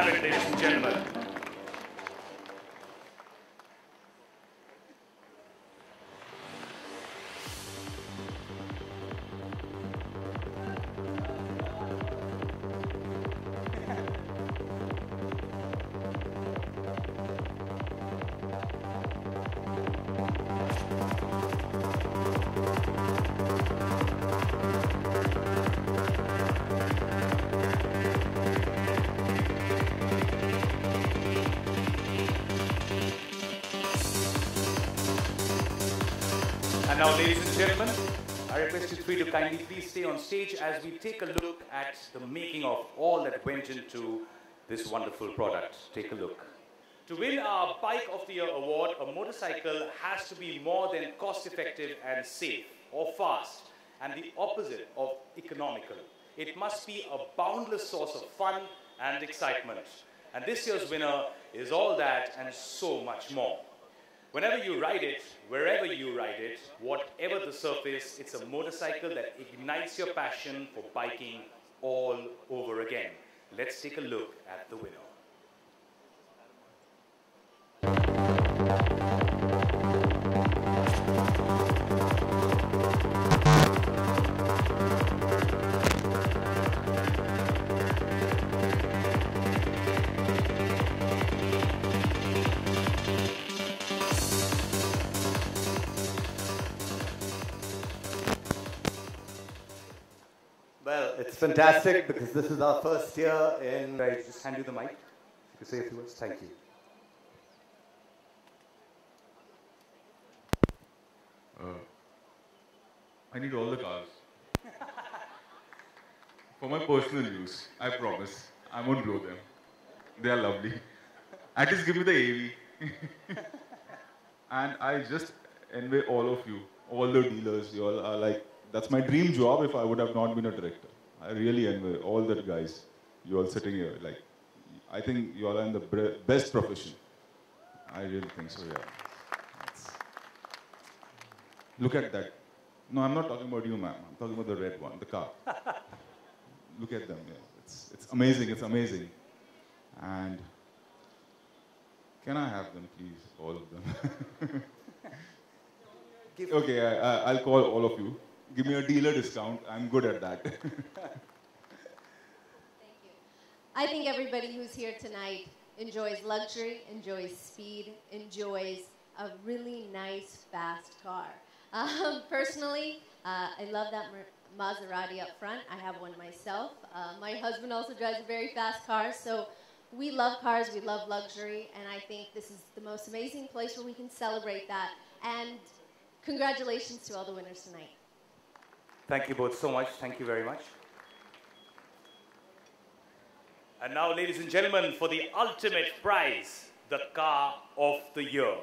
Saturday, ladies and gentlemen. Now, ladies and gentlemen, I request you three to kindly please stay on stage as we take a look at the making of all that went into this wonderful product. Take a look. To win our Bike of the Year award, a motorcycle has to be more than cost effective and safe or fast, and the opposite of economical. It must be a boundless source of fun and excitement. And this year's winner is all that and so much more. Whenever you ride it, wherever you ride it, whatever the surface, it's a motorcycle that ignites your passion for biking all over again. Let's take a look at the winner. Well, it's fantastic because this is our first year in. I just hand you the mic? You can say a few words? Thank you. Uh, I need all the cars. For my personal use, I promise. I won't blow them. They are lovely. At least give me the AV. and I just envy all of you, all the dealers. You all are like, that's my dream job if I would have not been a director. I really envy all the guys. You all sitting here. Like, I think you all are in the best profession. I really think so, yeah. Look at that. No, I'm not talking about you, ma'am. I'm talking about the red one, the car. Look at them. Yeah. It's, it's amazing. It's amazing. And can I have them, please? All of them. okay, I, I, I'll call all of you. Give me a dealer discount. I'm good at that. Thank you. I think everybody who's here tonight enjoys luxury, enjoys speed, enjoys a really nice, fast car. Um, personally, uh, I love that Maserati up front. I have one myself. Uh, my husband also drives a very fast car, so we love cars, we love luxury, and I think this is the most amazing place where we can celebrate that. And congratulations to all the winners tonight. Thank you both so much. Thank you very much. And now, ladies and gentlemen, for the ultimate prize, the car of the year.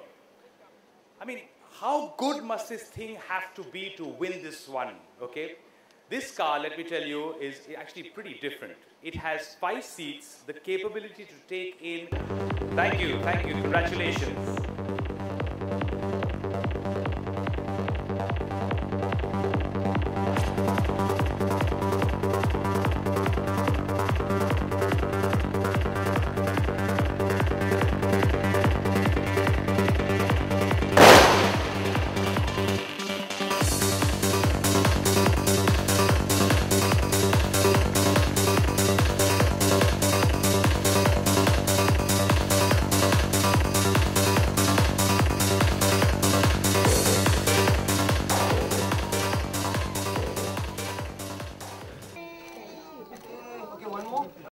I mean, how good must this thing have to be to win this one? Okay? This car, let me tell you, is actually pretty different. It has five seats, the capability to take in. Thank you, thank you, congratulations.